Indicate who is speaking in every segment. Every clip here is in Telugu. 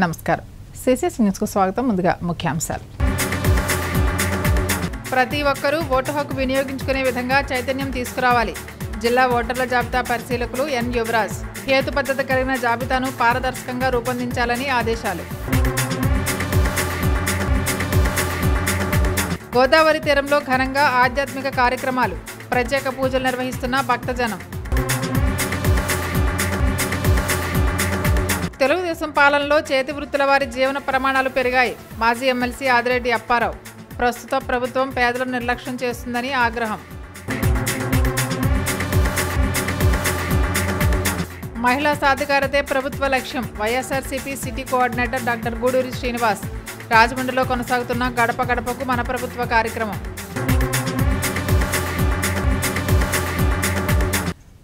Speaker 1: నమస్కారం. సిసిఎస్ న్యూస్కు స్వాగతం. ముందుగా ముఖ్యాంశాలు. ప్రతి ఒక్కరూ ఓటు హక్కు వినియోగించుకునే విధంగా చైతన్యం తీసుకురావాలి. జిల్లా ఓటర్ల జాబితా పరిశీలకులు ఎన్ యువరాజ్. హేతుబద్ధత కలిగిన జాబితాను పారదర్శకంగా రూపొందించాలని ఆదేశాలు. గోదావరి తీరంలో ఘనంగా ఆధ్యాత్మిక కార్యక్రమాలు. ప్రత్యేక పూజలు నిర్వహిస్తున్న భక్తజనం. తెలుగుదేశం పాలనలో చేతి వృత్తుల వారి జీవన ప్రమాణాలు పెరిగాయి. మాజీ ఎమ్మెల్సీ ఆదిరెడ్డి అప్పారావు ప్రస్తుత ప్రభుత్వం పేదలను నిర్లక్ష్యం చేస్తుందని ఆగ్రహం. మహిళా సాధికారతే ప్రభుత్వ లక్ష్యం YSRCP city coordinator doctor Guduri Srinivas. రాజమండ్రిలో కొనసాగుతున్న గడప గడపకు మన ప్రభుత్వ కార్యక్రమం.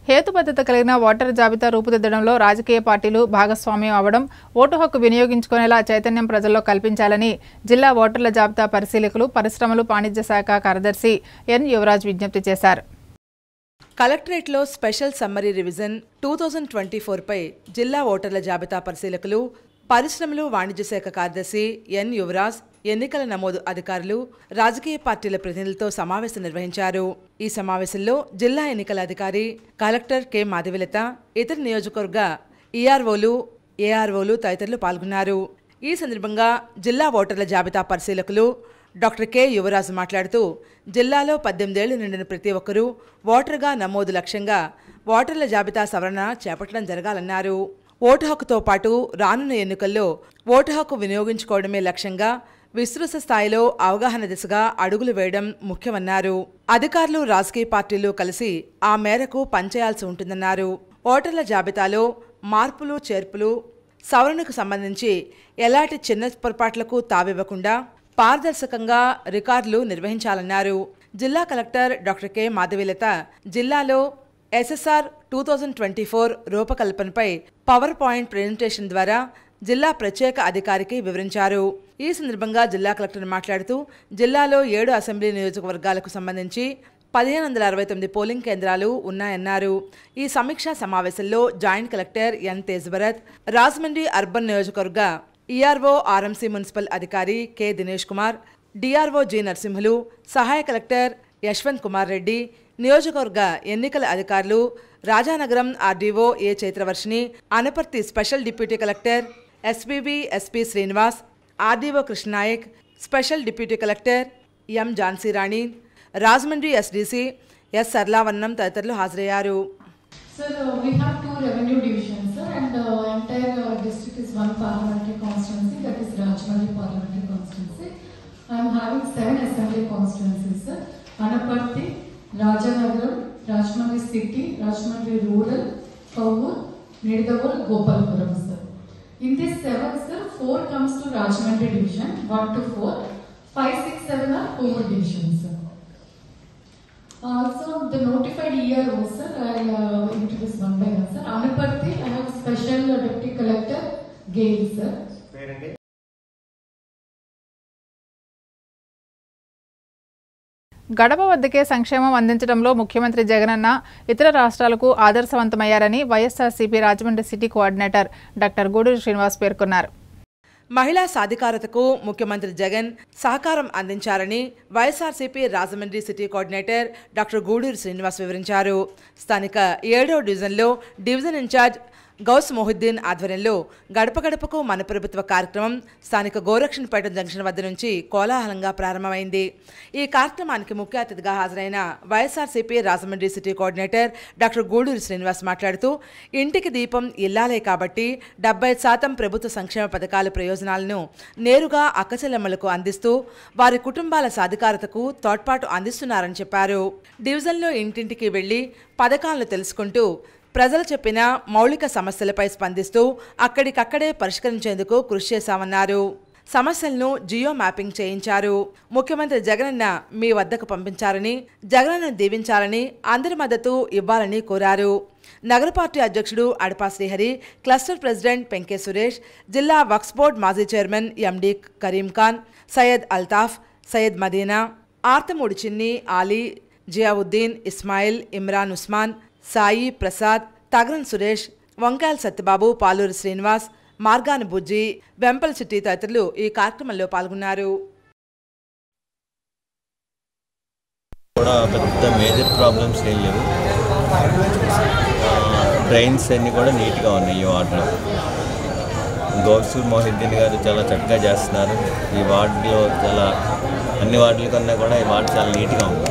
Speaker 1: హేతుబద్ధత కలిగిన ఓటర్ జాబితా రూపుదిద్దడంలో రాజకీయ పార్టీలు భాగస్వామ్యం అవ్వడం ఓటు హక్కు వినియోగించుకునేలా చైతన్యం ప్రజల్లో కల్పించాలని జిల్లా ఓటర్ల జాబితా పరిశీలకులు పరిశ్రమలు వాణిజ్య శాఖ కార్యదర్శి ఎన్ యువరాజ్ విజ్ఞప్తి చేశారు.
Speaker 2: కలెక్టరేట్లో special summary revision two thousand twenty ఫోర్పై జిల్లా ఓటర్ల జాబితా పరిశీలకులు పరిశ్రమలు వాణిజ్య శాఖ కార్యదర్శి ఎన్. యువరాజ్ ఎన్నికల నమోదు అధికారులు రాజకీయ పార్టీల ప్రతినిధులతో సమావేశం నిర్వహించారు. ఈ సమావేశంలో జిల్లా ఎన్నికల అధికారి కలెక్టర్ కె. మాధవిలత ఇతర నియోజకవర్గ ఈఆర్ఓలు ఏఆర్ఓలు తదితరులు పాల్గొన్నారు. ఈ సందర్భంగా జిల్లా ఓటర్ల జాబితా పరిశీలకులు డాక్టర్ కె. యువరాజు మాట్లాడుతూ జిల్లాలో పద్దెనిమిదేళ్ళు నిండిన ప్రతి ఒక్కరూ ఓటర్గా నమోదు లక్ష్యంగా ఓటర్ల జాబితా సవరణ చేపట్టడం జరగాలన్నారు. ఓటు హక్కుతో పాటు రానున్న ఎన్నికల్లో ఓటు హక్కు వినియోగించుకోవడమే లక్ష్యంగా విస్తృత స్థాయిలో అవగాహన దిశగా అడుగులు వేయడం ముఖ్యమన్నారు. అధికారులు రాజకీయ పార్టీలు కలిసి ఆ మేరకు పనిచేయాల్సి ఉంటుందన్నారు. ఓటర్ల జాబితాలో మార్పులు చేర్పులు సవరణకు సంబంధించి ఎలాంటి చిన్న పొరపాట్లకు తావివ్వకుండా పారదర్శకంగా రికార్డులు నిర్వహించాలన్నారు. జిల్లా కలెక్టర్ డాక్టర్ కె. మాధవీలత జిల్లాలో SSR two thousand twenty four రూపకల్పనపై power point presentation ద్వారా జిల్లా ప్రత్యేక అధికారికి వివరించారు. ఈ సందర్భంగా జిల్లా కలెక్టర్ మాట్లాడుతూ జిల్లాలో ఏడు అసెంబ్లీ నియోజకవర్గాలకు సంబంధించి పదిహేను వందల అరవై తొమ్మిది పోలింగ్ కేంద్రాలు ఉన్నాయన్నారు. ఈ సమీక్షా సమావేశంలో joint collector N Tejbharat Rajahmundry urban నియోజకవర్గ ఈఆర్ఓ ఆర్ఎంసీ మున్సిపల్ అధికారి K Dinesh Kumar DRO G Narasimhulu సహాయ కలెక్టర్ యశ్వంత్ కుమార్ రెడ్డి నియోజకవర్గ ఎన్నికల అధికారులు Rajanagaram RDO A Chaitravarshini Anaparthi special deputy collector SPV SP Srinivas RDO Krishnanaik special deputy collector M Jhansirani Rajahmundry SDC S Sarlavannam తదితరులు హాజరయ్యారు.
Speaker 3: Rajanagaram, Rajmahal city, Rajmahal rural, Kavur, Nidavur, Gopalpuram, sir. In this seven, sir, four comes to Rajmahal division, one to four, five, six, seven are Kavur divisions, sir. Also, the notified ERO, sir, I'll uh, introduce one by one, sir. Anaparthi, I have special uh, deputy collector, Gail, sir.
Speaker 1: గడప వద్దకే సంక్షేమం అందించడంలో ముఖ్యమంత్రి జగనన్న ఇతర రాష్ట్రాలకు ఆదర్శవంతమయ్యారని YSRCP Rajahmundry city coordinator doctor Guduru Srinivas పేర్కొన్నారు.
Speaker 2: మహిళా సాధికారతకు ముఖ్యమంత్రి జగన్ సహకారం అందించారని YSRCP Rajahmundry city coordinator doctor Guduru Srinivas వివరించారు. స్థానిక ఏడో డివిజన్లో డివిజన్ ఇన్ఛార్జ్ గౌస్ మొహిద్దీన్ ఆధ్వర్యంలో గడప గడపకు మన ప్రభుత్వ కార్యక్రమం స్థానిక గోరక్షణపేట జంక్షన్ వద్ద నుంచి కోలాహలంగా ప్రారంభమైంది. ఈ కార్యక్రమానికి ముఖ్య అతిథిగా హాజరైన YSRCP Rajahmundry city coordinator doctor Guduri Srinivas మాట్లాడుతూ ఇంటికి దీపం ఇల్లాలే కాబట్టి డెబ్బై శాతం ప్రభుత్వ సంక్షేమ పథకాల ప్రయోజనాలను నేరుగా అక్కచెల్లెమ్మలకు అందిస్తూ వారి కుటుంబాల సాధికారతకు తోడ్పాటు అందిస్తున్నారని చెప్పారు. డివిజన్లో ఇంటింటికి వెళ్ళి పథకాలను తెలుసుకుంటూ ప్రజలు చెప్పిన మౌలిక సమస్యలపై స్పందిస్తూ అక్కడికక్కడే పరిష్కరించేందుకు కృషి చేశామన్నారు. సమస్యలను జియో మ్యాపింగ్ చేయించారు. ముఖ్యమంత్రి జగనన్న మీ వద్దకు పంపించారని జగనన్న దీవించాలని అందరి మద్దతు ఇవ్వాలని కోరారు. నగర పార్టీ అధ్యక్షుడు అడపా శ్రీహరి క్లస్టర్ ప్రెసిడెంట్ పెంకే సురేష్ జిల్లా వక్స్ బోర్డ్ మాజీ చైర్మన్ ఎండి కరీం ఖాన్ సయ్యద్ అల్తాఫ్ సయ్యద్ మదీనా ఆర్తమూడి చిన్ని ఆలీ జియావుద్దీన్ ఇస్మాయిల్ ఇమ్రాన్ ఉస్మాన్ సాయి ప్రసాద్ తగరన్ సురేష్ వంకాయల సత్యబాబు పాలూరు శ్రీనివాస్ మార్గాను బుజ్జి వెంపల్ చిట్టి తదితరులు ఈ కార్యక్రమంలో పాల్గొన్నారు.
Speaker 4: కూడా పెద్ద మేజర్ ప్రాబ్లమ్స్ ఏం లేవు. ట్రైన్స్ అన్నీ కూడా నీట్గా ఉన్నాయి ఈ వార్డులో. గౌసూర్ మొహిద్దీన్ గారు చాలా చక్కగా చేస్తున్నారు. ఈ వార్డులో చాలా అన్ని వార్డుల కన్నా కూడా ఈ వార్డు చాలా నీట్గా ఉంది.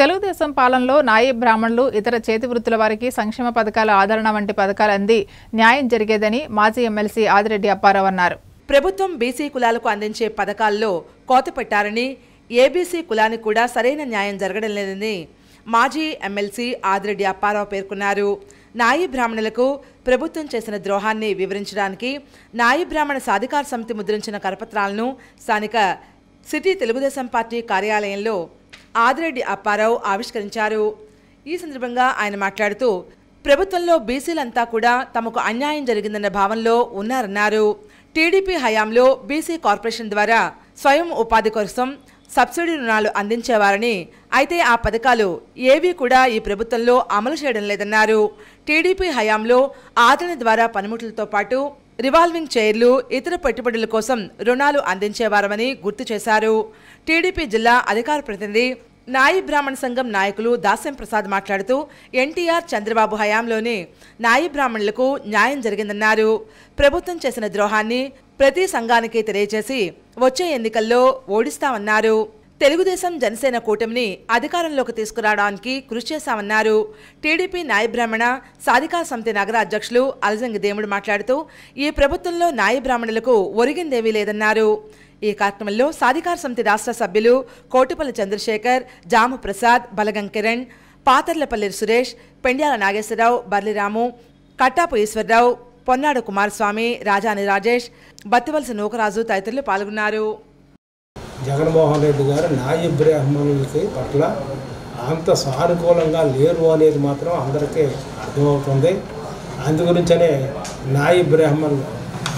Speaker 1: తెలుగుదేశం పాలనలో నాయి బ్రాహ్మణులు ఇతర చేతి వృత్తుల వారికి సంక్షేమ పథకాల ఆదరణ వంటి పథకాలు అంది. న్యాయం జరిగేదని మాజీ ఎమ్మెల్సీ ఆదిరెడ్డి అప్పారావు అన్నారు.
Speaker 2: ప్రభుత్వం బీసీ కులాలకు అందించే పథకాల్లో కోత పెట్టారని ఏబీసీ కులానికి కూడా సరైన న్యాయం జరగడం లేదని మాజీ ఎమ్మెల్సీ ఆదిరెడ్డి అప్పారావు పేర్కొన్నారు. నాయీ బ్రాహ్మణులకు ప్రభుత్వం చేసిన ద్రోహాన్ని వివరించడానికి నాయీ బ్రాహ్మణ సాధికార సమితి ముద్రించిన కరపత్రాలను స్థానిక సిటీ తెలుగుదేశం పార్టీ కార్యాలయంలో ఆదిరెడ్డి అప్పారావు ఆవిష్కరించారు. ఈ సందర్భంగా ఆయన మాట్లాడుతూ ప్రభుత్వంలో బీసీలంతా కూడా తమకు అన్యాయం జరిగిందన్న భావంలో ఉన్నారన్నారు. టీడీపీ హయాంలో బీసీ కార్పొరేషన్ ద్వారా స్వయం ఉపాధి కోసం సబ్సిడీ రుణాలు అందించేవారని అయితే ఆ పథకాలు ఏవీ కూడా ఈ ప్రభుత్వంలో అమలు చేయడం లేదన్నారు. టీడీపీ హయాంలో ఆదరణ ద్వారా పనిముట్లతో పాటు రివాల్వింగ్ చైర్లు ఇతర పెట్టుబడుల కోసం రుణాలు అందించేవారమని గుర్తు చేశారు. టీడీపీ జిల్లా అధికార ప్రతినిధి నాయి బ్రాహ్మణ సంఘం నాయకులు దాస్యం ప్రసాద్ మాట్లాడుతూ ఎన్టీఆర్ చంద్రబాబు హయాంలోనే నాయి బ్రాహ్మణులకు న్యాయం జరిగిందన్నారు. ప్రభుత్వం చేసిన ద్రోహాన్ని ప్రతి సంఘానికి తెలియజేసి వచ్చే ఎన్నికల్లో ఓడిస్తామన్నారు. తెలుగుదేశం జనసేన కూటమిని అధికారంలోకి తీసుకురావడానికి కృషి చేశామన్నారు. టీడీపీ నాయబ్రాహ్మణ సాధికార సమితి నగర అధ్యక్షులు అలజంగి దేవుడు మాట్లాడుతూ ఈ ప్రభుత్వంలో నాయబ్రాహ్మణులకు ఒరిగిందేమీ లేదన్నారు. ఈ కార్యక్రమంలో సాధికార సమితి రాష్ట్ర సభ్యులు కోటిపల్లి చంద్రశేఖర్ జాము ప్రసాద్ బలగం కిరణ్ పాతర్లపల్లి సురేష్ పెండ్యాల నాగేశ్వరరావు బర్లిరాము కట్టాపు ఈశ్వరరావు పొన్నాడు కుమారస్వామి రాజాని రాజేష్ బత్తివలస నూకరాజు తదితరులు పాల్గొన్నారు.
Speaker 5: జగన్మోహన్ రెడ్డి గారు నాయి బ్రాహ్మణులకి పట్ల అంత సానుకూలంగా లేరు అనేది మాత్రం అందరికీ అర్థమవుతుంది. అందు గురించనే నాయి బ్రాహ్మణులు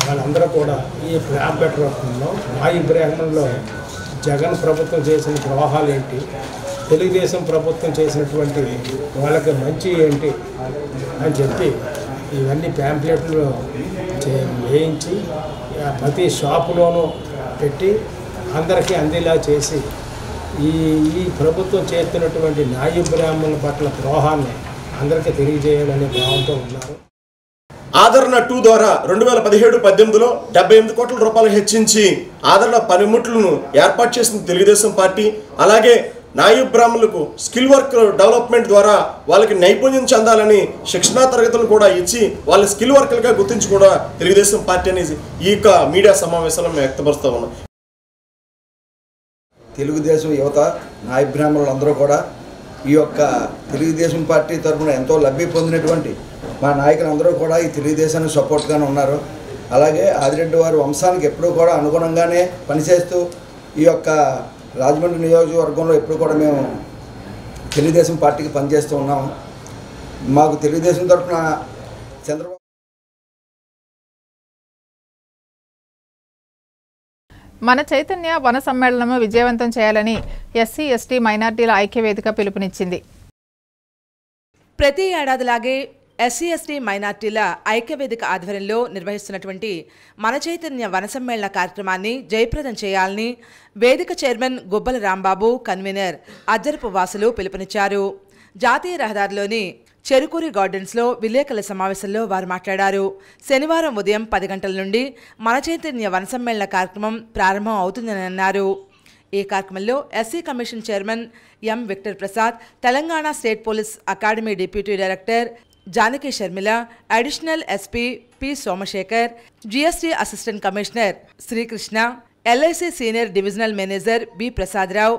Speaker 5: వాళ్ళందరూ కూడా ఈ ప్రాంపెట్ రూపంలో నాయి బ్రాహ్మణంలో జగన్ ప్రభుత్వం చేసిన ద్రోహాలు ఏంటి? తెలుగుదేశం ప్రభుత్వం చేసినటువంటి వాళ్ళకి మంచి ఏంటి? అని చెప్పి ఇవన్నీ ప్యాంప్లెట్లు వేయించి ప్రతి షాపులోనూ పెట్టి అందరికీ అందేలా చేసి ఈ ఈ ప్రభుత్వం చేస్తున్నటువంటి న్యాయ బ్రాహ్మణుల పట్ల ద్రోహాన్ని అందరికీ తెలియజేయాలనే భావంతో ఉన్నారు.
Speaker 6: ఆదరణ టూ ద్వారా రెండు వేల పదిహేడు పద్దెనిమిదిలో డెబ్బై ఎనిమిది కోట్ల రూపాయలు హెచ్చించి ఆదరణ పనిముట్లను ఏర్పాటు చేసిన తెలుగుదేశం పార్టీ. అలాగే నాయు బ్రాహ్మణులకు స్కిల్ వర్క్ డెవలప్మెంట్ ద్వారా వాళ్ళకి నైపుణ్యం చెందాలని శిక్షణా తరగతులు కూడా ఇచ్చి వాళ్ళ స్కిల్ వర్కర్గా గుర్తించి కూడా తెలుగుదేశం పార్టీ అనేది ఈ యొక్క మీడియా సమావేశంలో మేము వ్యక్తపరుస్తూ ఉన్నాం.
Speaker 7: తెలుగుదేశం యువత నాయ బ్రాహ్మణులందరూ కూడా ఈ యొక్క తెలుగుదేశం పార్టీ తరఫున ఎంతో లబ్ధి పొందినటువంటి మా నాయకులందరూ కూడా ఈ తెలుగుదేశానికి సపోర్ట్గానే ఉన్నారు. అలాగే ఆదిరెడ్డి వారి వంశానికి ఎప్పుడూ కూడా అనుగుణంగానే పనిచేస్తూ ఈ యొక్క రాజమండ్రి నియోజకవర్గంలో ఎప్పుడు కూడా మేము తెలుగుదేశం పార్టీకి పనిచేస్తూ ఉన్నాము. మాకు తెలుగుదేశం తరఫున చంద్రబాబు
Speaker 1: మన చైతన్య వన సమ్మేళనము విజయవంతం చేయాలని ఎస్సీ ఎస్టీ మైనార్టీల ఐక్యవేదిక పిలుపునిచ్చింది.
Speaker 2: ప్రతి ఏడాదిలాగే ఎస్సీ ఎస్టీ మైనార్టీల ఐక్యవేదిక ఆధ్వర్యంలో నిర్వహిస్తున్నటువంటి మన చైతన్య వన సమ్మేళన కార్యక్రమాన్ని జయప్రదం చేయాలని వేదిక చైర్మన్ గుబ్బల రాంబాబు కన్వీనర్ అజ్జరపు వాసులు పిలుపునిచ్చారు. జాతీయ రహదారిలోని చెరుకూరి గార్డెన్స్లో విలేకరుల సమావేశంలో వారు మాట్లాడారు. శనివారం ఉదయం పది గంటల నుండి మన చైతన్య వన సమ్మేళన కార్యక్రమం ప్రారంభం అవుతుందని అన్నారు. ఈ కార్యక్రమంలో SC commission chairman M Victor Prasad Telangana state police academy deputy director Janaki Sharmila additional SP P Somasekhar GST assistant commissioner Srikrishna LIC senior divisional manager B Prasadarao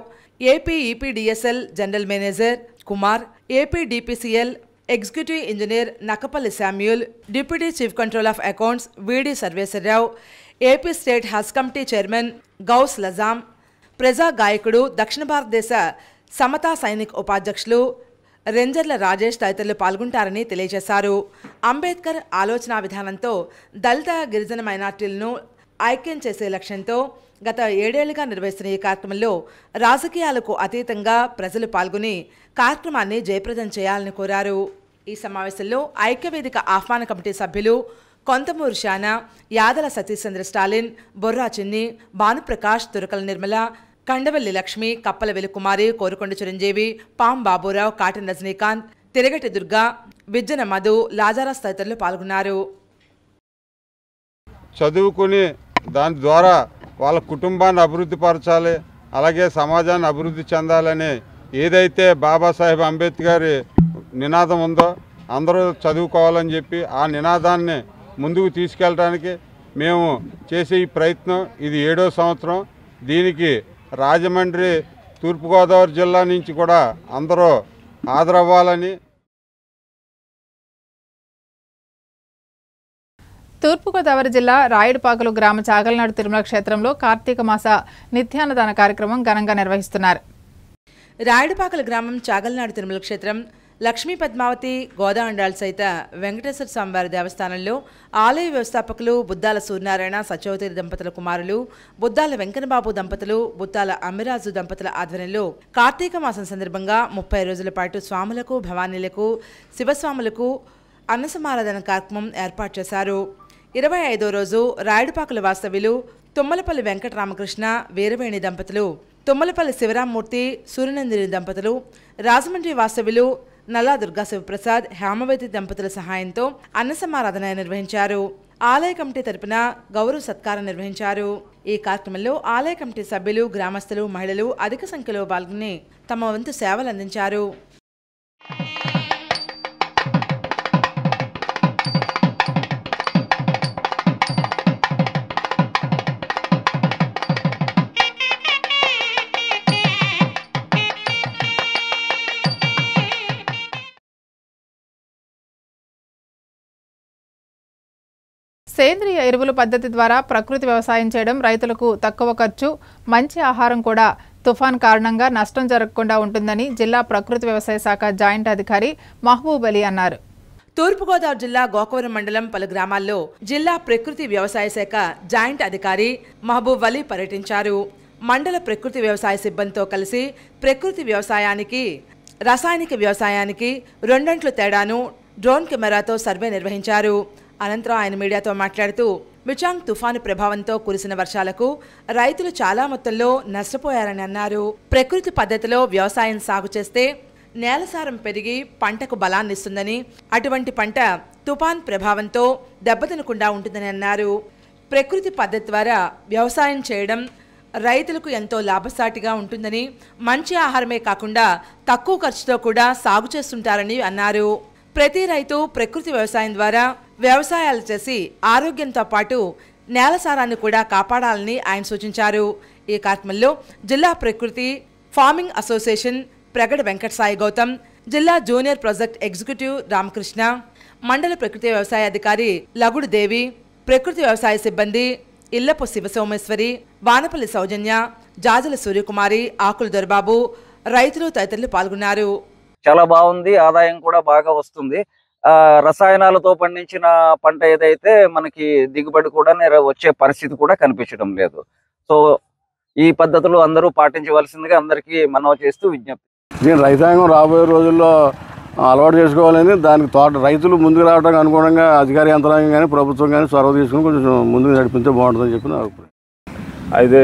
Speaker 2: AP EPDSL general manager Kumar AP DPCL executive engineer Nakapalli Samuel deputy chief control of accounts VD Sarveswararao AP state Haj committee chairman Gouse Lazam ప్రజా గాయకుడు దక్షిణ భారతదేశ సమతా సైనిక్ ఉపాధ్యక్షులు రెంజర్ల రాజేష్ తదితరులు పాల్గొంటారని తెలియజేశారు. అంబేద్కర్ ఆలోచన విధానంతో దళిత గిరిజన మైనార్టీలను ఐక్యం చేసే లక్ష్యంతో గత ఏడేళ్ళుగా నిర్వహిస్తున్న ఈ కార్యక్రమంలో రాజకీయాలకు అతీతంగా ప్రజలు పాల్గొని కార్యక్రమాన్ని జయప్రదం చేయాలని కోరారు. ఈ సమావేశంలో ఐక్యవేదిక ఆహ్వాన కమిటీ సభ్యులు కొంతమూరు షానా యాదల సతీశ్చంద్ర స్టాలిన్ బొర్రా చిన్ని భానుప్రకాష్ తురకల నిర్మల కండవల్లి లక్ష్మి కప్పల వెలుకుమారి కోరుకొండ చిరంజీవి పాం బాబురావు కాటన్ రజనీకాంత్ తిరగటి దుర్గా విజ్జన మధు లాజారాస్ తదితరులు పాల్గొన్నారు.
Speaker 8: చదువుకుని దాని ద్వారా వాళ్ళ కుటుంబాన్ని అభివృద్ధి పరచాలి అలాగే సమాజాన్ని అభివృద్ధి చెందాలని ఏదైతే బాబాసాహెబ్ అంబేద్కర్ నినాదం ఉందో అందరూ చదువుకోవాలని చెప్పి ఆ నినాదాన్ని ముందుకు తీసుకెళ్ళడానికి మేము చేసే ఈ ప్రయత్నం ఇది ఏడో సంవత్సరం. దీనికి రాజమండ్రి తూర్పుగోదావరి జిల్లా నుంచి కూడా అందరూ హాజరవ్వాలని
Speaker 1: తూర్పుగోదావరి జిల్లా రాయుడుపాకలు గ్రామ చాగలనాడు తిరుమల క్షేత్రంలో కార్తీక మాస నిత్యాన్నదాన కార్యక్రమం ఘనంగా నిర్వహిస్తున్నారు.
Speaker 2: రాయుడుపాకల గ్రామం చాగల్నాడు తిరుమల క్షేత్రం లక్ష్మీ పద్మావతి గోదాండాల్ సహిత వెంకటేశ్వర స్వామివారి దేవస్థానంలో ఆలయ వ్యవస్థాపకులు బుద్దాల సూర్యనారాయణ సత్యవతి దంపతుల కుమారులు బుద్దాల వెంకటబాబు దంపతులు బుద్దాల అమ్మిరాజు దంపతుల ఆధ్వర్యంలో కార్తీక మాసం సందర్భంగా ముప్పై రోజుల పాటు స్వాములకు భవానీలకు శివస్వాములకు అన్నసమారాధన కార్యక్రమం ఏర్పాటు చేశారు. ఇరవై ఐదో రోజు రాయుడుపాకుల వాస్తవ్యులు తుమ్మలపల్లి వెంకటరామకృష్ణ వీరవేణి దంపతులు తుమ్మలపల్లి శివరామూర్తి సూర్యనందిని దంపతులు రాజమండ్రి వాస్తవ్యులు నల్లా దుర్గా శివప్రసాద్ హేమవతి దంపతుల సహాయంతో అన్న సమారాధన నిర్వహించారు. ఆలయ కమిటీ తరపున గౌరవ సత్కారం నిర్వహించారు. ఈ కార్యక్రమంలో ఆలయ కమిటీ సభ్యులు గ్రామస్తులు మహిళలు అధిక సంఖ్యలో పాల్గొని తమ వంతు సేవలు అందించారు.
Speaker 1: సేంద్రియ ఎరువుల పద్ధతి ద్వారా ప్రకృతి వ్యవసాయం చేయడం రైతులకు తక్కువ ఖర్చు మంచి ఆహారం కూడా తుఫాన్ కారణంగా నష్టం జరగకుండా ఉంటుందని జిల్లా ప్రకృతి వ్యవసాయ శాఖ జాయింట్ అధికారి మహబూబ్ అలీ అన్నారు.
Speaker 2: తూర్పుగోదావరి జిల్లా గోకవరం మండలం పలు గ్రామాల్లో జిల్లా ప్రకృతి వ్యవసాయ శాఖ జాయింట్ అధికారి మహబూబ్ అలీ పర్యటించారు. మండల ప్రకృతి వ్యవసాయ సిబ్బందితో కలిసి ప్రకృతి వ్యవసాయానికి రసాయనిక వ్యవసాయానికి రెండంట్లు తేడాను డ్రోన్ కెమెరాతో సర్వే నిర్వహించారు. అనంతరం ఆయన మీడియాతో మాట్లాడుతూ మిచాంగ్ తుఫాను ప్రభావంతో కురిసిన వర్షాలకు రైతులు చాలా మొత్తంలో నష్టపోయారని అన్నారు. ప్రకృతి పద్ధతిలో వ్యవసాయం సాగు చేస్తే నేలసారం పెరిగి పంటకు బలాన్నిస్తుందని అటువంటి పంట తుఫాన్ ప్రభావంతో దెబ్బతినకుండా ఉంటుందని అన్నారు. ప్రకృతి పద్ధతి ద్వారా వ్యవసాయం చేయడం రైతులకు ఎంతో లాభసాటిగా ఉంటుందని మంచి ఆహారమే కాకుండా తక్కువ ఖర్చుతో కూడా సాగు చేస్తుంటారని అన్నారు. ప్రతి రైతు ప్రకృతి వ్యవసాయం ద్వారా వ్యవసాయాలు చేసి ఆరోగ్యంతో పాటు నేల సారాన్ని కూడా కాపాడాలని ఆయన సూచించారు. ఈ కార్యక్రమంలో జిల్లా ప్రకృతి ఫార్మింగ్ అసోసియేషన్ ప్రగడ వెంకట సాయి గౌతమ్ జిల్లా జూనియర్ ప్రాజెక్ట్ ఎగ్జిక్యూటివ్ రామకృష్ణ మండల ప్రకృతి వ్యవసాయ అధికారి లగుడు దేవి ప్రకృతి వ్యవసాయ సిబ్బంది ఇల్లపు శివసోమేశ్వరి వానపల్లి సౌజన్య జాజల సూర్యకుమారి ఆకుల దొరబాబు రైతులు తదితరులు పాల్గొన్నారు.
Speaker 9: చాలా బాగుంది ఆదాయం కూడా బాగా వస్తుంది. ఆ రసాయనాలతో పండించిన పంట ఏదైతే మనకి దిగుబడి కూడా వచ్చే పరిస్థితి కూడా కనిపించడం లేదు. సో ఈ పద్ధతులు అందరూ పాటించవలసిందిగా అందరికీ మనవి చేస్తూ విజ్ఞప్తి.
Speaker 10: దీని రైతాంగం రాబోయే రోజుల్లో అలవాటు చేసుకోవాలని దానికి తోట రైతులు ముందుకు రావడానికి అనుగుణంగా అధికార యంత్రాంగం కానీ ప్రభుత్వం కానీ చొరవ తీసుకుని కొంచెం ముందుకు నడిపించే బాగుంటుందని చెప్పి నా అభిప్రాయం.
Speaker 11: అయితే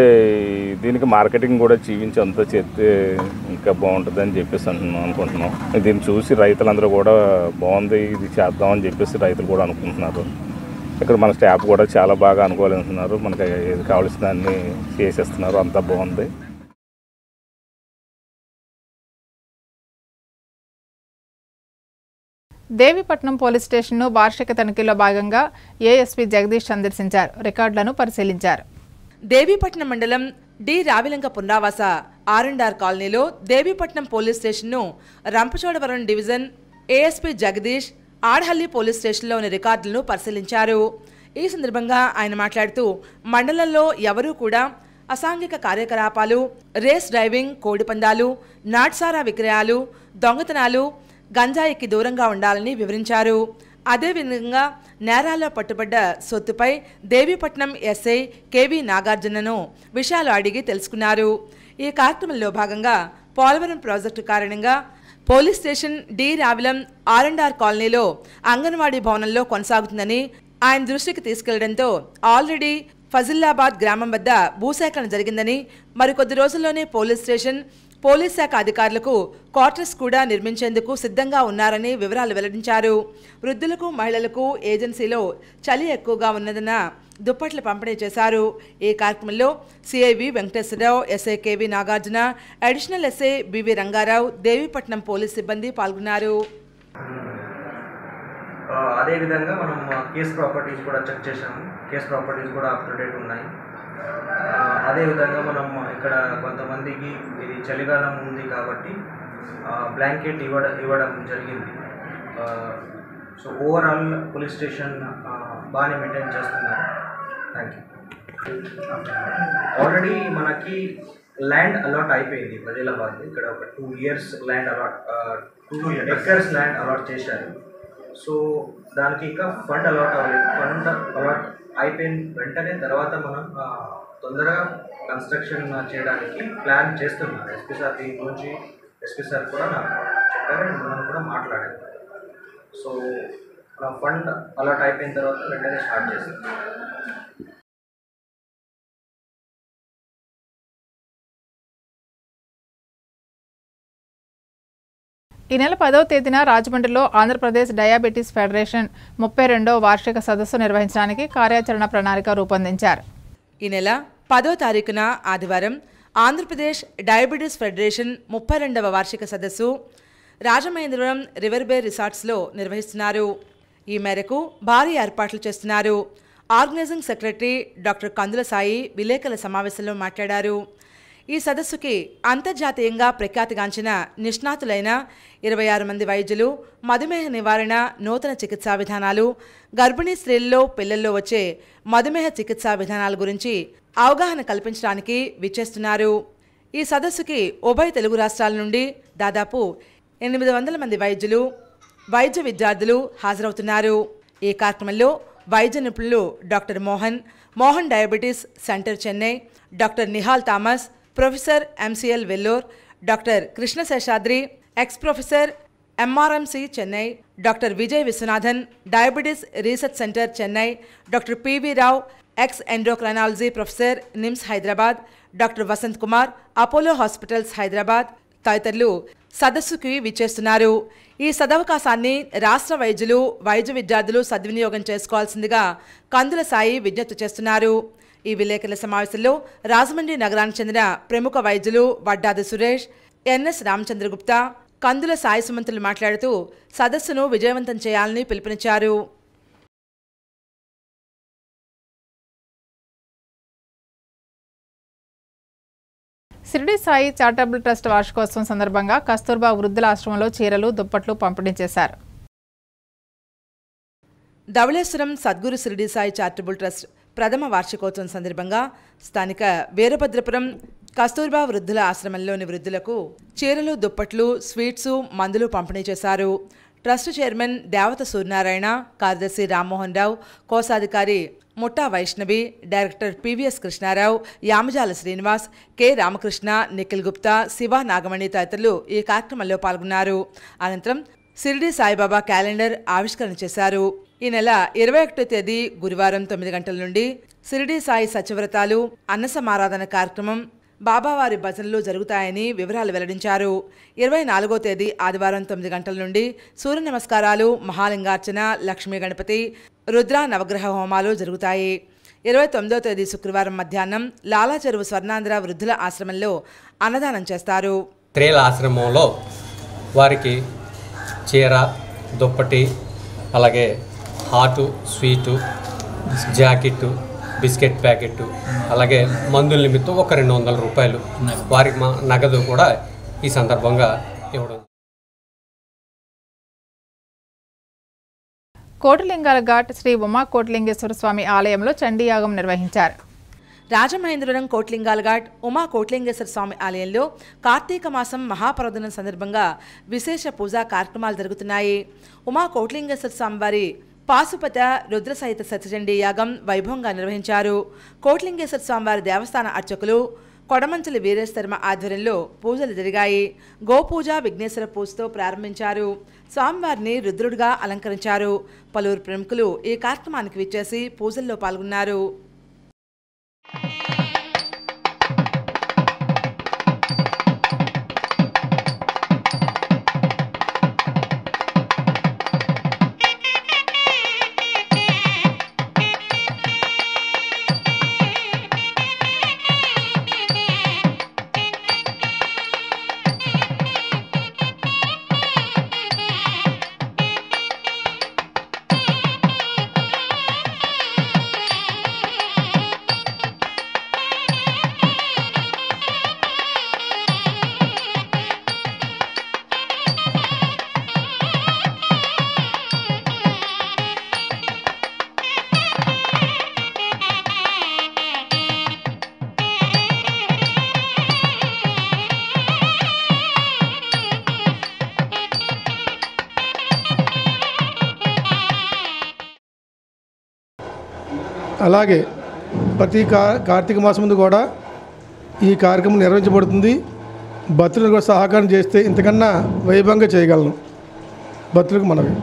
Speaker 11: దీనికి మార్కెటింగ్ కూడా జీవించి అంతా చేస్తే ఇంకా బాగుంటుంది అని చెప్పేసి అనుకుంటున్నాం. దీన్ని చూసి రైతులందరూ కూడా బాగుంది ఇది చేద్దామని చెప్పేసి రైతులు కూడా అనుకుంటున్నారు. ఇక్కడ మన స్టాఫ్ కూడా చాలా బాగా అనుకోవాలంటున్నారు మనకి ఏది కావాల్సిన దాన్ని చేసేస్తున్నారు. అంతా బాగుంది.
Speaker 1: దేవీపట్నం పోలీస్ స్టేషన్ను వార్షిక తనిఖీలో భాగంగా ఏఎస్పీ జగదీష్ సందర్శించారు. రికార్డులను పరిశీలించారు.
Speaker 2: దేవీపట్నం మండలం డి రావిలంక పునరావాస ఆర్ కాలనీలో దేవీపట్నం పోలీస్ స్టేషన్ను Rampachodavaram division ASP Jagadish Adahalli police స్టేషన్లోని రికార్డులను పరిశీలించారు. ఈ సందర్భంగా ఆయన మాట్లాడుతూ మండలంలో ఎవరూ కూడా అసాంఘిక కార్యకలాపాలు రేస్ డ్రైవింగ్ కోడిపందాలు నాట్సారా విక్రయాలు దొంగతనాలు గంజాయికి దూరంగా ఉండాలని వివరించారు. అదేవిధంగా నేరాల్లో పట్టుబడ్డ సొత్తుపై దేవీపట్నం ఎస్ఐ కేవీ నాగార్జునను విషయాలు అడిగి తెలుసుకున్నారు. ఈ కార్యక్రమంలో భాగంగా పోలవరం ప్రాజెక్టు కారణంగా police station D రావిలం R and R కాలనీలో అంగన్వాడీ భవనంలో కొనసాగుతుందని ఆయన దృష్టికి తీసుకెళ్ళడంతో ఆల్రెడీ ఫజిల్లాబాద్ గ్రామం వద్ద భూసేకరణ జరిగిందని మరికొద్ది రోజుల్లోనే పోలీస్ స్టేషన్ పోలీస్ శాఖ అధికారులకు క్వార్టర్స్ కూడా నిర్మించేందుకు సిద్ధంగా ఉన్నారని వివరాలు వెల్లడించారు. వృద్ధులకు మహిళలకు ఏజెన్సీలో చలి ఎక్కువగా ఉన్నదన్న దుప్పట్లు పంపిణీ చేశారు. ఈ కార్యక్రమంలో CI V Venkateswararao SI KV Nagarjuna additional SI BV Rangarao Devipatnam police సిబ్బంది పాల్గొన్నారు.
Speaker 12: అదేవిధంగా మనం కేస్ ప్రాపర్టీస్ కూడా చెక్ చేశాము. కేస్ ప్రాపర్టీస్ కూడా అప్ టు డేట్ ఉన్నాయి. అదేవిధంగా మనం ఇక్కడ కొంతమందికి ఇది చలికాలం ఉంది కాబట్టి బ్లాంకెట్ ఇవ్వడం ఇవ్వడం జరిగింది. సో ఓవరాల్ పోలీస్ స్టేషన్ బాగానే మెయింటైన్ చేస్తున్నారు. థ్యాంక్ యూ ఆల్రెడీ మనకి ల్యాండ్ అలాట్ అయిపోయింది ప్రజలాబాద్ ఇక్కడ ఒక two years land allot two acres land allot చేశారు. సో దానికి ఇంకా ఫండ్ అలాట్ అవ్వలేదు. ఫండ్ అలాట్ అయిపోయిన వెంటనే తర్వాత మనం తొందరగా కన్స్ట్రక్షన్ చేయడానికి ప్లాన్ చేస్తున్నాం. ఎస్పీ సార్ దీని గురించి ఎస్పీ సార్ కూడా నాకు చెప్పారు మనం కూడా మాట్లాడాము సో మన ఫండ్ అలాట్ అయిపోయిన తర్వాత వెంటనే స్టార్ట్ చేసాను
Speaker 1: ఈ నెల పదవ తేదీన రాజమండ్రిలో ఆంధ్రప్రదేశ్ డయాబెటీస్ ఫెడరేషన్ ముప్పై రెండవ వార్షిక సదస్సు నిర్వహించడానికి కార్యాచరణ ప్రణాళిక రూపొందించారు.
Speaker 2: ఈ నెల పదో తారీఖున ఆదివారం ఆంధ్రప్రదేశ్ డయాబెటీస్ ఫెడరేషన్ ముప్పై రెండవ వార్షిక సదస్సు రాజమహేంద్రవరం రివర్ బే రిసార్ట్స్లో నిర్వహిస్తున్నారు. ఈ మేరకు భారీ ఏర్పాట్లు చేస్తున్నారు. Organizing secretary doctor Kandula Sai విలేకరుల సమావేశంలో మాట్లాడారు. ఈ సదస్సుకి అంతర్జాతీయంగా ప్రఖ్యాతిగాంచిన నిష్ణాతులైన ఇరవై ఆరు మంది వైద్యులు మధుమేహ నివారణ నూతన చికిత్సా విధానాలు గర్భిణీ స్త్రీల్లో పిల్లల్లో వచ్చే మధుమేహ చికిత్సా విధానాల గురించి అవగాహన కల్పించడానికి విచ్చేస్తున్నారు. ఈ సదస్సుకి ఉభయ తెలుగు రాష్ట్రాల నుండి దాదాపు ఎనిమిది వందల మంది వైద్యులు వైద్య విద్యార్థులు హాజరవుతున్నారు. ఈ కార్యక్రమంలో వైద్య నిపుణులు doctor Mohan Mohan diabetes centre Chennai doctor Nihal Thomas professor MCL Vellore doctor Krishna Seshadri ex professor MRMC Chennai doctor Vijay Viswanathan diabetes research centre Chennai doctor PV Rao ex endocrinology professor NIMS Hyderabad doctor Vasanth Kumar Apollo hospitals Hyderabad తదితరులు సదస్సుకి విచ్చేస్తున్నారు. ఈ సదవకాశాన్ని రాష్ట్ర వైద్యులు వైద్య విద్యార్థులు సద్వినియోగం చేసుకోవాల్సిందిగా కందుల సాయి విజ్ఞప్తి చేస్తున్నారు. ఈ విలేకరుల సమావేశంలో రాజమండ్రి నగరానికి చెందిన ప్రముఖ వైద్యులు వడ్డాది సురేష్ ఎన్ఎస్ రామచంద్రగుప్తా కందుల సాయి సుమంతులు మాట్లాడుతూ సదస్సును విజయవంతం చేయాలని పిలుపునిచ్చారు.
Speaker 1: షిరిడి సాయి చారిటబుల్ ట్రస్ట్ వార్షికోత్సవం సందర్భంగా కస్తూర్బా వృద్ధుల ఆశ్రమంలో చీరలు దుప్పట్లు పంపిణీ చేశారు.
Speaker 2: ధవళేశ్వరం సద్గురు షిరిడి సాయి చారిటబుల్ ట్రస్ట్ ప్రథమ వార్షికోత్సవం సందర్భంగా స్థానిక వీరభద్రపురం కస్తూర్బా వృద్ధుల ఆశ్రమంలోని వృద్ధులకు చీరలు దుప్పట్లు స్వీట్సు మందులు పంపిణీ చేశారు. ట్రస్ట్ చైర్మన్ దేవత సూర్యనారాయణ కార్యదర్శి రామ్మోహన్ రావు కోశాధికారి Mutta Vaishnavi director PVS Krishnarao Yamajala Srinivas K Ramakrishna Nikhil Gupta Siva Nagamani తదితరులు ఈ కార్యక్రమంలో పాల్గొన్నారు. అనంతరం షిరిడి సాయిబాబా క్యాలెండర్ ఆవిష్కరణ చేశారు. ఈ నెల ఇరవై ఒకటో తేదీ గురువారం తొమ్మిది గంటల నుండి షిరిడి సాయి సత్యవ్రతాలు అన్నసమారాధన కార్యక్రమం బాబావారి భజనలు జరుగుతాయని వివరాలు వెల్లడించారు. ఇరవై నాలుగో తేదీ ఆదివారం తొమ్మిది గంటల నుండి సూర్య నమస్కారాలు మహాలింగార్చన లక్ష్మీ గణపతి రుద్ర నవగ్రహ హోమాలు జరుగుతాయి. ఇరవై తొమ్మిదో తేదీ శుక్రవారం మధ్యాహ్నం లాలా చెరువు స్వర్ణాంధ్ర వృద్ధుల ఆశ్రమంలో అన్నదానం చేస్తారు.
Speaker 13: త్రేల ఆశ్రమంలో వారికి చీర దుప్పటి అలాగే hot sweet jacket biscuit packet అలాగే మందుల నిమిత్తం ఒక రెండు వందల రూపాయలు వారికి మా నగదు కూడా ఈ సందర్భంగా ఇవ్వడం.
Speaker 1: కోటిలింగాల ఘాట్ శ్రీ ఉమా కోటిలింగేశ్వర స్వామి ఆలయంలో చండీయాగం నిర్వహించారు.
Speaker 2: రాజమహేంద్రవరం కోట్లింగాలఘాట్ ఉమా కోట్లింగేశ్వర స్వామి ఆలయంలో కార్తీక మాసం మహాపర్వదినం సందర్భంగా విశేష పూజా కార్యక్రమాలు జరుగుతున్నాయి. ఉమా కోట్లింగేశ్వర స్వామివారి పాశుపత రుద్ర సహిత సత్యచండీ యాగం వైభవంగా నిర్వహించారు. కోట్లింగేశ్వర స్వామివారి దేవస్థాన అర్చకులు కొడమంచలి వీరేశర్మ ఆధ్వర్యంలో పూజలు జరిగాయి. గోపూజ విఘ్నేశ్వర పూజతో ప్రారంభించారు. స్వామివారిని రుద్రుడిగా అలంకరించారు. పలువురు ప్రముఖులు ఈ కార్యక్రమానికి విచ్చేసి పూజల్లో పాల్గొన్నారు.
Speaker 14: అలాగే ప్రతి కా కార్తీక మాసం ముందు కూడా ఈ కార్యక్రమం నిర్వహించబడుతుంది. భక్తులకు కూడా సహకారం చేస్తే ఇంతకన్నా వైభవంగా చేయగలను. భక్తులకు మనవి.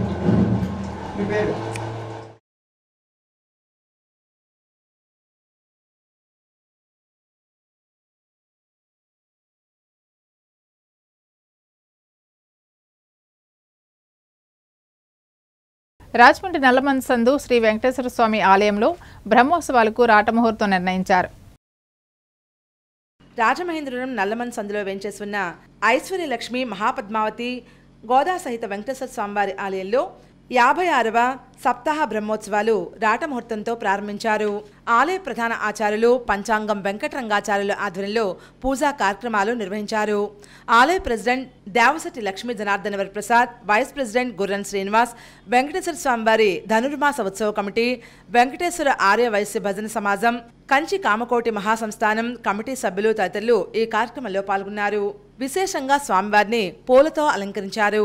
Speaker 1: రాజమండ్రి నల్లమన్సందు శ్రీ వెంకటేశ్వర స్వామి ఆలయంలో బ్రహ్మోత్సవాలకు రాటముహూర్తం నిర్ణయించారు.
Speaker 2: రాజమహేంద్రవరం నల్లమన్ సందులో వేంచేసి ఐశ్వర్య లక్ష్మి మహాపద్మావతి గోదా సహిత వెంకటేశ్వర స్వామివారి ఆలయంలో యాభై ఆరవ సప్తాహ బ్రహ్మోత్సవాలు రాటముహూర్తంతో ప్రారంభించారు. ఆలయ ప్రధాన ఆచార్యులు పంచాంగం వెంకటరంగాచార్యుల ఆధ్వర్యంలో పూజా కార్యక్రమాలు నిర్వహించారు. ఆలయ president Devasati Lakshmi Janardana Varaprasad vice president Gurran Srinivas Venkateswara స్వామివారి ధనుర్మాస ఉత్సవ కమిటీ వెంకటేశ్వర ఆర్య వైశ్య భజన సమాజం కంచి కామకోటి మహాసంస్థానం కమిటీ సభ్యులు తదితరులు ఈ కార్యక్రమంలో పాల్గొన్నారు. విశేషంగా స్వామివారిని పూలతో అలంకరించారు.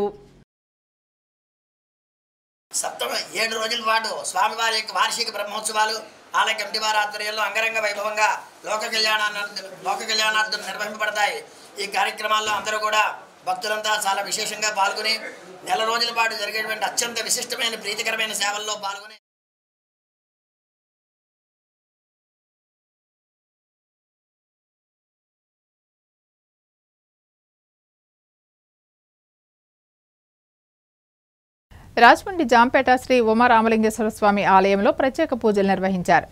Speaker 15: సప్తమ ఏడు రోజుల పాటు స్వామివారి యొక్క వార్షిక బ్రహ్మోత్సవాలు ఆలయ కమిటీ వారి ఆధ్వర్యంలో అంగరంగ వైభవంగా లోక కళ్యాణార్థం లోక కళ్యాణార్థం నిర్వహింపబడతాయి. ఈ కార్యక్రమాల్లో అందరూ కూడా భక్తులంతా చాలా విశేషంగా పాల్గొని నెల రోజుల పాటు జరిగేటువంటి అత్యంత విశిష్టమైన ప్రీతికరమైన సేవల్లో పాల్గొని
Speaker 1: రాజమండ్రి జాంపేట శ్రీ ఉమా రామలింగేశ్వర స్వామి ఆలయంలో ప్రత్యేక పూజలు నిర్వహించారు.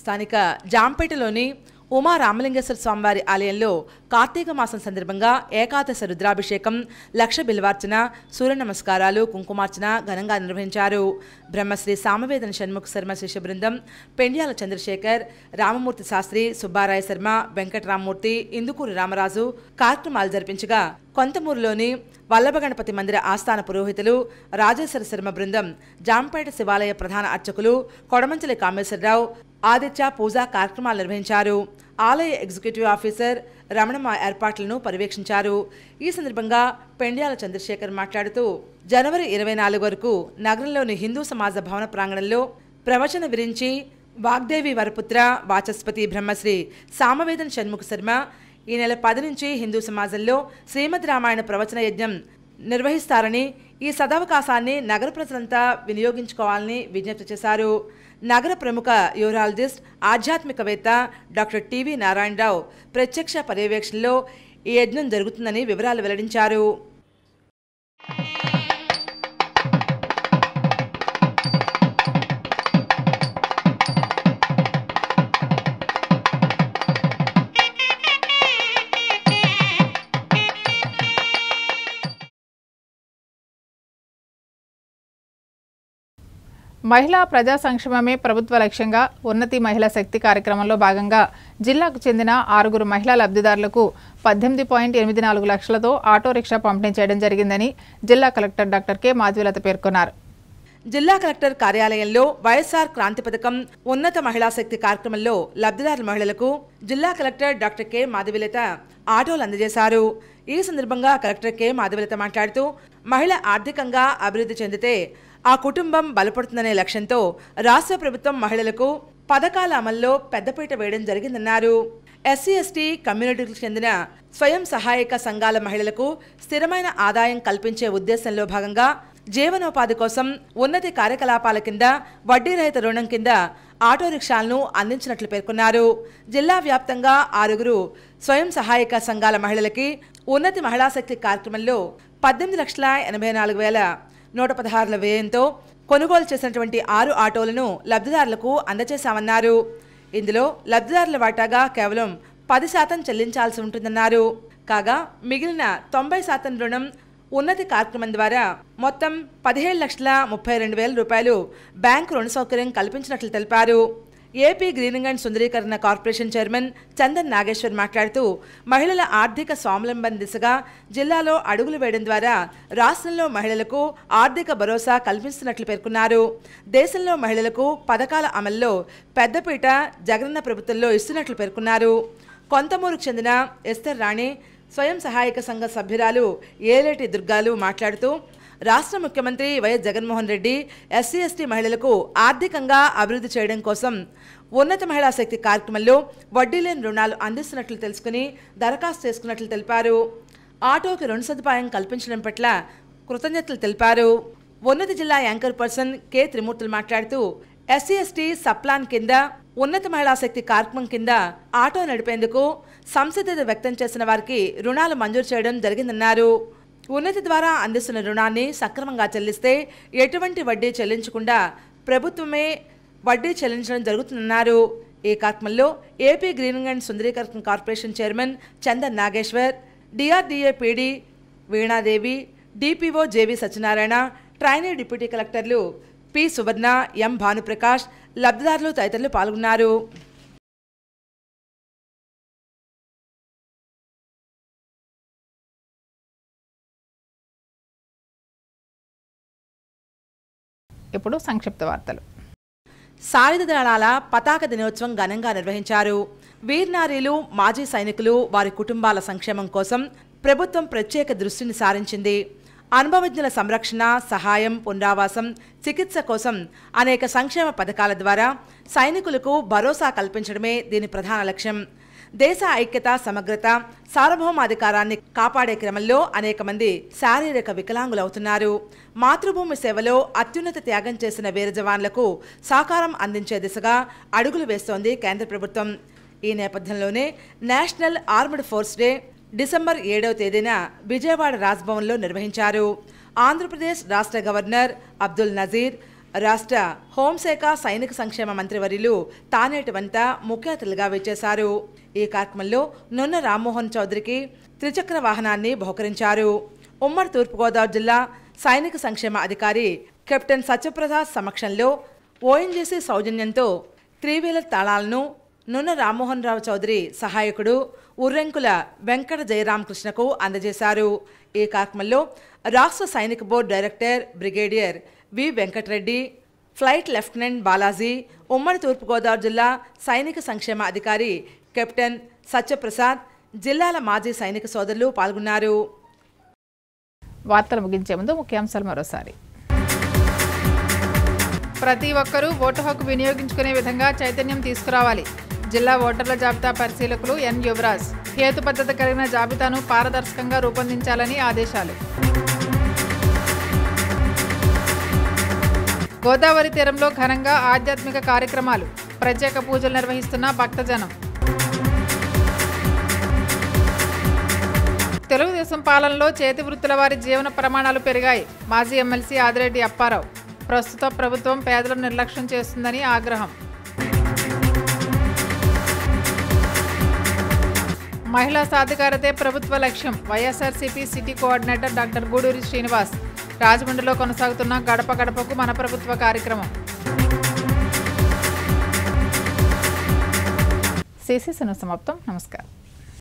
Speaker 2: స్థానిక జాంపేటలోని ఉమా రామలింగేశ్వర స్వామివారి ఆలయంలో కార్తీక మాసం సందర్భంగా ఏకాదశ రుద్రాభిషేకం లక్ష బిల్వార్చన సూర్య నమస్కారాలు కుంకుమార్చన ఘనంగా నిర్వహించారు. బ్రహ్మశ్రీ సామవేదన షణ్ముఖ శర్మ శిష్య బృందం పెండ్యాల చంద్రశేఖర్ రామమూర్తి శాస్త్రి సుబ్బారాయ శర్మ వెంకటరామమూర్తి ఇందుకూరి రామరాజు కార్యక్రమాలు జరిపించగా కొంతమూరులోని వల్లభ గణపతి మందిర ఆస్థాన పురోహితులు రాజేశ్వర శర్మ బృందం జాంపేట శివాలయ ప్రధాన అర్చకులు కొడమంచలి కామేశ్వరరావు ఆదిత్య పూజా కార్యక్రమాలు నిర్వహించారు. ఆలయ ఎగ్జిక్యూటివ్ ఆఫీసర్ రమణమ్మ ఏర్పాట్లను పర్యవేక్షించారు. ఈ సందర్భంగా పెండ్యాల చంద్రశేఖర్ మాట్లాడుతూ జనవరి ఇరవై నాలుగు వరకు నగరంలోని హిందూ సమాజ భవన ప్రాంగణంలో ప్రవచన విరించి వాగ్దేవి వరపుత్ర వాచస్పతి బ్రహ్మశ్రీ సామవేదన్ షణ్ముఖ శర్మ ఈ నెల పది నుంచి హిందూ సమాజంలో శ్రీమద్ రామాయణ ప్రవచన యజ్ఞం నిర్వహిస్తారని ఈ సదవకాశాన్ని నగర ప్రజలంతా వినియోగించుకోవాలని విజ్ఞప్తి చేశారు. నగర ప్రముఖ యూరాలజిస్ట్ ఆధ్యాత్మికవేత్త డాక్టర్ టివి నారాయణరావు ప్రత్యక్ష పర్యవేక్షణలో ఈ యజ్ఞం జరుగుతుందని వివరాలు వెల్లడించారు.
Speaker 1: మహిళా ప్రజా సంక్షేమమే ప్రభుత్వ లక్ష్యంగా ఉన్నతి మహిళా శక్తి కార్యక్రమంలో భాగంగా జిల్లాకు చెందిన ఆరుగురు మహిళా లబ్ధిదారులకు పద్దెనిమిది పాయింట్ ఎనిమిది నాలుగు లక్షలతో ఆటో రిక్షా పంపిణీ చేయడం జరిగిందని జిల్లా కలెక్టర్ డాక్టర్ కె మాధవీలత పేర్కొన్నారు.
Speaker 2: జిల్లా కలెక్టర్ కార్యాలయంలో వైఎస్ఆర్ క్రాంతి పథకం ఉన్నత మహిళా శక్తి కార్యక్రమంలో లబ్ధిదారు మహిళలకు జిల్లా కలెక్టర్ డాక్టర్ కె మాధవీలత ఆటోలు అందజేశారు. ఈ సందర్భంగా కలెక్టర్ కె మాధవీలత మాట్లాడుతూ మహిళ ఆర్థికంగా అభివృద్ధి చెందితే ఆ కుటుంబం బలపడుతుందనే లక్ష్యంతో రాష్ట్ర ప్రభుత్వం మహిళలకు పథకాల అమల్లో పెద్దపీట వేయడం జరిగిందన్నారు. ఎస్సీ ఎస్టీ కమ్యూనిటీకి చెందిన స్వయం సహాయక సంఘాల మహిళలకు స్థిరమైన ఆదాయం కల్పించే ఉద్దేశంలో భాగంగా జీవనోపాధి కోసం ఉన్నతి కార్యకలాపాల కింద వడ్డీ రహిత రుణం కింద ఆటో రిక్షాలను అందించినట్లు పేర్కొన్నారు. జిల్లా వ్యాప్తంగా ఆరుగురు స్వయం సహాయక సంఘాల మహిళలకి ఉన్నతి మహిళాశక్తి కార్యక్రమంలో పద్దెనిమిది లక్షల ఎనభై నాలుగు వేల నూట పదహారుల వ్యయంతో కొనుగోలు చేసినటువంటి ఆరు ఆటోలను లబ్ధిదారులకు అందజేశామన్నారు ఇందులో లబ్ధిదారుల వాటాగా కేవలం పది శాతం చెల్లించాల్సి ఉంటుందన్నారు. కాగా మిగిలిన తొంభై శాతం రుణం ఉన్నతి కార్యక్రమం ద్వారా మొత్తం పదిహేడు లక్షల ముప్పై రెండు వేల రూపాయలు బ్యాంకు రుణ సౌకర్యం కల్పించినట్లు తెలిపారు. ఏపీ గ్రీనింగ్ అండ్ సుందరీకరణ కార్పొరేషన్ చైర్మన్ చందన్ నాగేశ్వర్ మాట్లాడుతూ మహిళల ఆర్థిక స్వావలంబన దిశగా జిల్లాలో అడుగులు వేయడం ద్వారా రాష్ట్రంలో మహిళలకు ఆర్థిక భరోసా కల్పిస్తున్నట్లు పేర్కొన్నారు. దేశంలో మహిళలకు పథకాల అమల్లో పెద్దపీట జగనన్న ప్రభుత్వంలో ఇస్తున్నట్లు పేర్కొన్నారు. కొంతమూరుకు చెందిన ఎస్తర్ రాణి స్వయం సహాయక సంఘ సభ్యురాలు ఏలేటి దుర్గాలు మాట్లాడుతూ రాష్ట్ర ముఖ్యమంత్రి YS Jaganmohan Reddy SC ST మహిళలకు ఆర్థికంగా అభివృద్ధి చేయడం కోసం ఉన్నత మహిళా శక్తి కార్యక్రమంలో వడ్డీ లేని రుణాలు అందిస్తున్నట్లు తెలుసుకుని దరఖాస్తు చేసుకున్నట్లు తెలిపారు. ఆటోకి రుణ సదుపాయం కల్పించడం పట్ల కృతజ్ఞతలు తెలిపారు. ఉన్నత జిల్లా యాంకర్ పర్సన్ కె. త్రిమూర్తులు మాట్లాడుతూ ఎస్సీ ఎస్టీ సప్లాన్ కింద ఉన్నత మహిళా శక్తి కార్యక్రమం కింద ఆటో నడిపేందుకు సంసిద్ధత వ్యక్తం చేసిన వారికి రుణాలు మంజూరు చేయడం జరిగిందన్నారు. ఉన్నతి ద్వారా అందిస్తున్న రుణాన్ని సక్రమంగా చెల్లిస్తే ఎటువంటి వడ్డీ చెల్లించకుండా ప్రభుత్వమే వడ్డీ చెల్లించడం జరుగుతుందన్నారు. ఈ కార్యక్రమంలో ఏపీ గ్రీనింగ్ అండ్ సుందరీకరణ corporation chairman Chandan Nageswar DRDA PD Veenadevi DPO JV Satyanarayana trainee deputy కలెక్టర్లు పి సువర్ణ ఎం భానుప్రకాష్ లబ్ధిదారులు తదితరులు పాల్గొన్నారు.
Speaker 1: ఇప్పుడు సంక్షిప్త వార్తలు.
Speaker 2: సాయుధ దళాల పతాక దినోత్సవం ఘనంగా నిర్వహించారు. వీర్నారీలు మాజీ సైనికులు వారి కుటుంబాల సంక్షేమం కోసం ప్రభుత్వం ప్రత్యేక దృష్టిని సారించింది. అనుభవజ్ఞుల సంరక్షణ సహాయం పునరావాసం చికిత్స కోసం అనేక సంక్షేమ పథకాల ద్వారా సైనికులకు భరోసా కల్పించడమే దీని ప్రధాన లక్ష్యం. దేశ ఐక్యత సమగ్రత సార్వభౌమాధికారాన్ని కాపాడే క్రమంలో అనేక మంది శారీరక వికలాంగులవుతున్నారు. మాతృభూమి సేవలో అత్యున్నత త్యాగం చేసిన వీర జవాన్లకు సహకారం అందించే దిశగా అడుగులు వేస్తోంది కేంద్ర ప్రభుత్వం. ఈ నేపథ్యంలోనే national armed force day December ఏడవ తేదీన విజయవాడ రాజ్భవన్లో నిర్వహించారు. ఆంధ్రప్రదేశ్ రాష్ట్ర గవర్నర్ అబ్దుల్ నజీర్ రాష్ట్ర హోంశాఖ సైనిక సంక్షేమ మంత్రివర్యులు తానేటి వంత ముఖ్య అతిథులుగా విచ్చేశారు. ఈ కార్యక్రమంలో నున్న రామ్మోహన్ చౌదరికి త్రిచక్ర వాహనాన్ని బహుకరించారు. ఉమ్మడి తూర్పుగోదావరి జిల్లా సైనిక సంక్షేమ అధికారి కెప్టెన్ సత్యప్రసాద్ సమక్షంలో ఓఎన్జీసీ సౌజన్యంతో త్రీ వీలర్ తాళాలను నున్న రామ్మోహన్ రావు చౌదరి సహాయకుడు ఉర్రెంకుల వెంకట జయరామకృష్ణకు అందజేశారు. ఈ కార్యక్రమంలో రాష్ట్ర సైనిక board director brigadier V Venkatareddy flight lieutenant Balaji ఉమ్మడి తూర్పుగోదావరి జిల్లా సైనిక సంక్షేమ అధికారి కెప్టెన్ సత్యప్రసాద్ జిల్లాల మాజీ సైనిక సోదరులు పాల్గొన్నారు.
Speaker 1: వార్తలు ముగించే ముందు ముఖ్యాంశాలు మరోసారి. ప్రతి ఒక్కరూ ఓటు హక్కు వినియోగించుకునే విధంగా చైతన్యం తీసుకురావాలి. జిల్లా ఓటర్ల జాబితా పరిశీలకులు ఎన్ యువరాజ్. హేతుబద్ధత కలిగిన జాబితాను పారదర్శకంగా రూపొందించాలని ఆదేశాలు. గోదావరి తీరంలో ఘనంగా ఆధ్యాత్మిక కార్యక్రమాలు ప్రత్యేక పూజలు నిర్వహిస్తున్న భక్తజనం. తెలుగుదేశం పాలనలో చేతి వృత్తుల వారి జీవన ప్రమాణాలు పెరిగాయి. మాజీ ఎమ్మెల్సీ ఆదిరెడ్డి అప్పారావు ప్రస్తుత ప్రభుత్వం పేదలను నిర్లక్ష్యం చేస్తుందని ఆగ్రహం. మహిళా సాధికారతే ప్రభుత్వ లక్ష్యం YSRCP city coordinator doctor Guduri Srinivas. రాజమండ్రిలో కొనసాగుతున్న గడప గడపకు మన ప్రభుత్వ కార్యక్రమం. సిసిసను సమాప్తం. నమస్కారం.